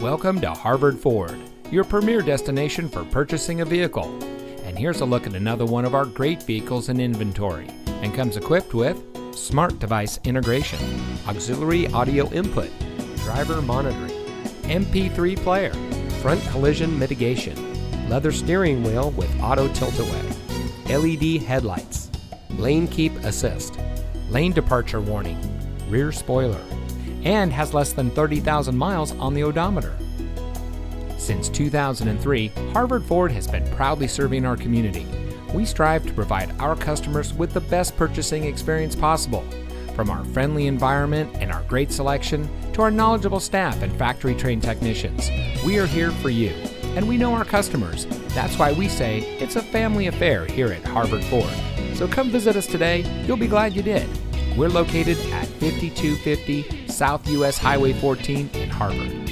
Welcome to Harvard Ford, your premier destination for purchasing a vehicle. And here's a look at another one of our great vehicles in inventory and comes equipped with smart device integration, auxiliary audio input, driver monitoring, MP3 player, front collision mitigation, leather steering wheel with auto tilt-away, LED headlights, lane keep assist, lane departure warning, rear spoiler, and has less than 30,000 miles on the odometer. Since 2003, Harvard Ford has been proudly serving our community. We strive to provide our customers with the best purchasing experience possible. From our friendly environment and our great selection to our knowledgeable staff and factory trained technicians, we are here for you. And we know our customers. That's why we say it's a family affair here at Harvard Ford. So come visit us today. You'll be glad you did. We're located at 5250 South US Highway 14 in Harvard.